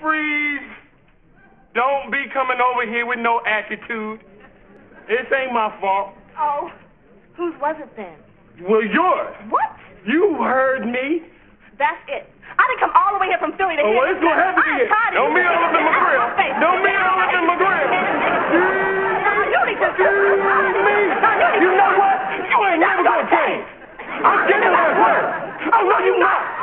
freeze. Don't be coming over here with no attitude. This ain't my fault. Oh, whose was it then? Well, yours. What? You heard me. That's it. I didn't come all the way here from Philly to oh, hear Well, it's going to happen to. Don't be all up in McGrill. Don't be all up in McGrill. Excuse me. You know what? You ain't never going to change. I'm getting that word. I know you not.